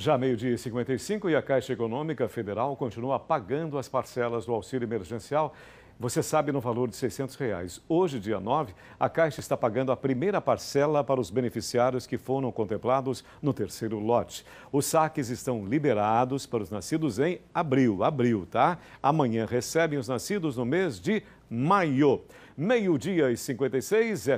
Já meio-dia 55 e a Caixa Econômica Federal continua pagando as parcelas do auxílio emergencial. Você sabe no valor de 600 reais. Hoje, dia 9, a Caixa está pagando a primeira parcela para os beneficiários que foram contemplados no terceiro lote. Os saques estão liberados para os nascidos em abril, abril, tá? Amanhã recebem os nascidos no mês de maio. Meio-dia e 56 é